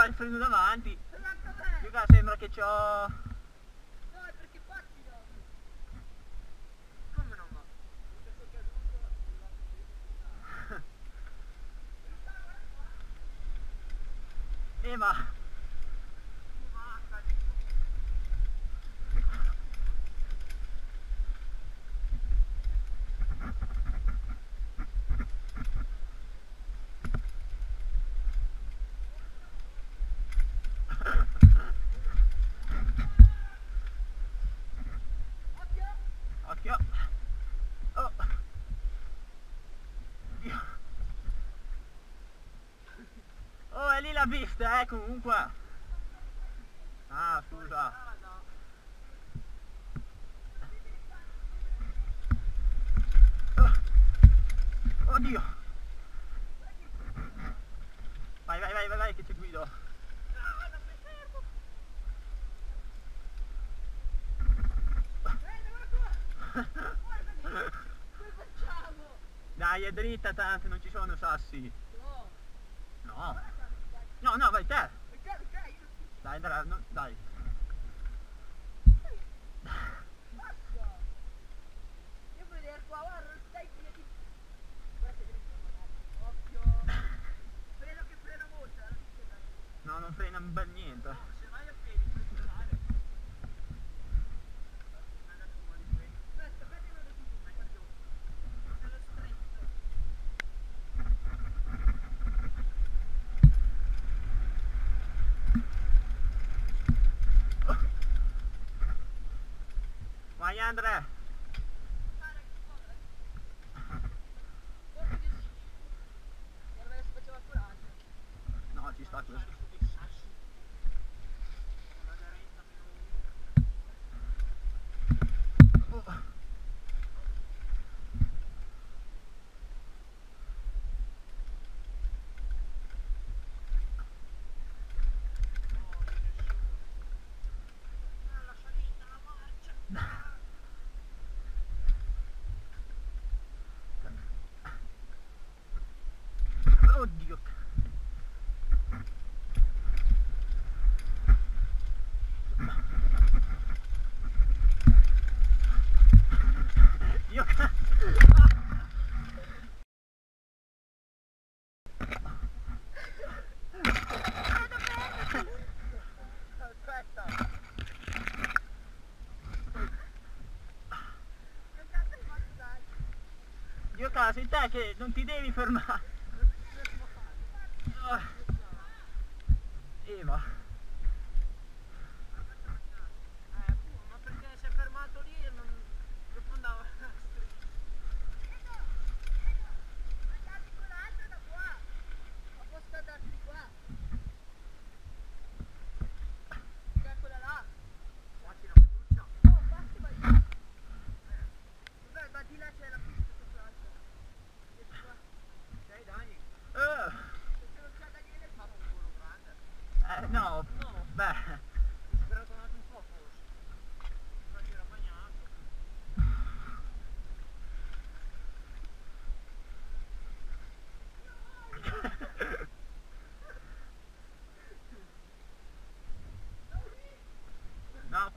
va il freno davanti. Raga, sembra che c'ho... No, è perché qua ti do. Come non va? Eh ma... vista eh comunque ah scusa oh. oddio vai vai vai vai vai che ti guido Dai è dritta tanto non ci sono sassi dai, dai, dai. André? città che non ti devi fermare.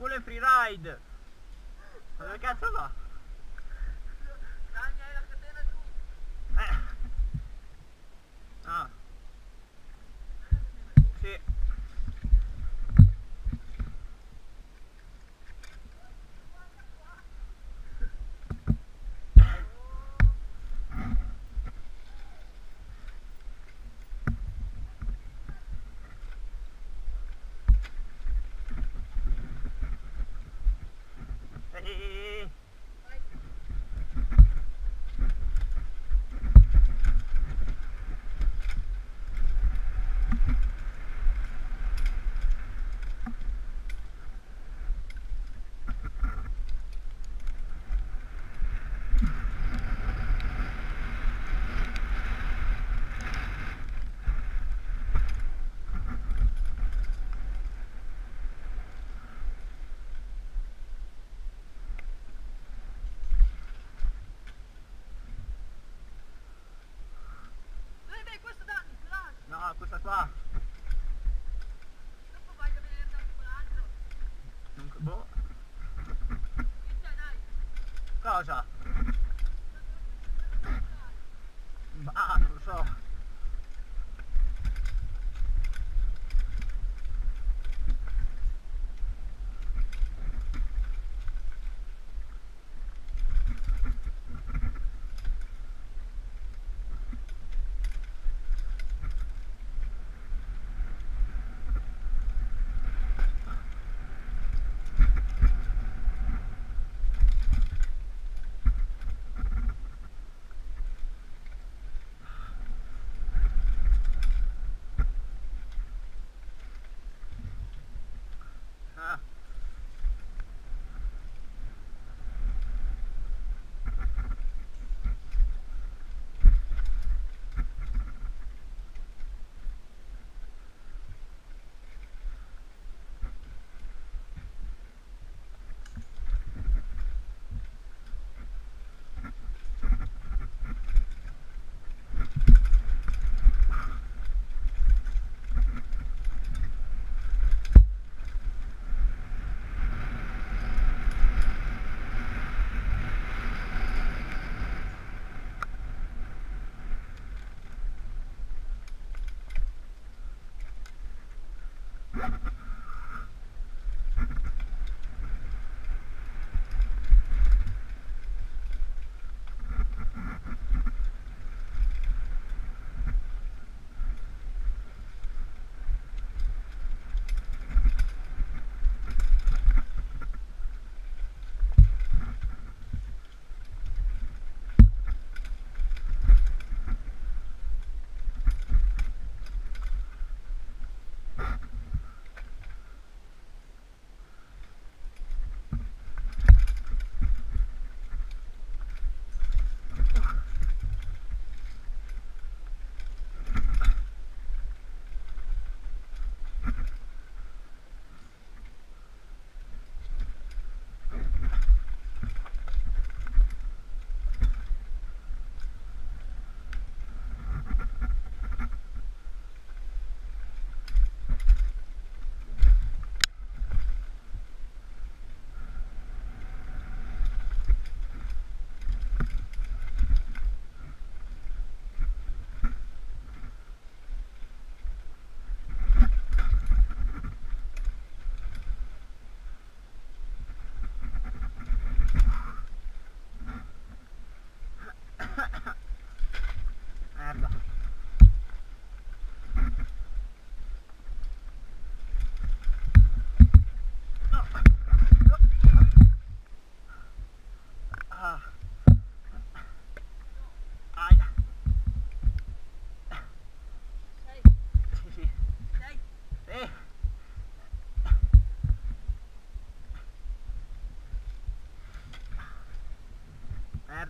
pure è free ride. Ma dove cazzo va? Cosa? Ah, non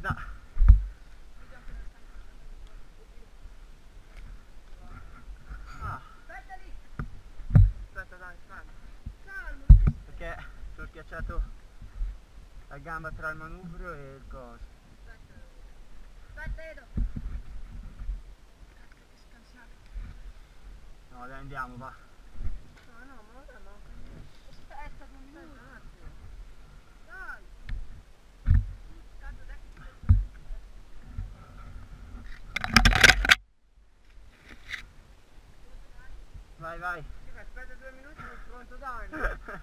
Merda. Ah, Aspetta lì. aspetta dai, calma. Calmo. non ti- Perché sono schiacciato la gamba tra il manubrio e il coso. Aspetta. Aspetta, Edo. Cazzo, che scansare. No, dai andiamo, va. No, no, ma ora no. Aspetta due minuti. un attimo. Dai. Tanto dai che ti Vai, vai. Aspetta due minuti, non pronto ora.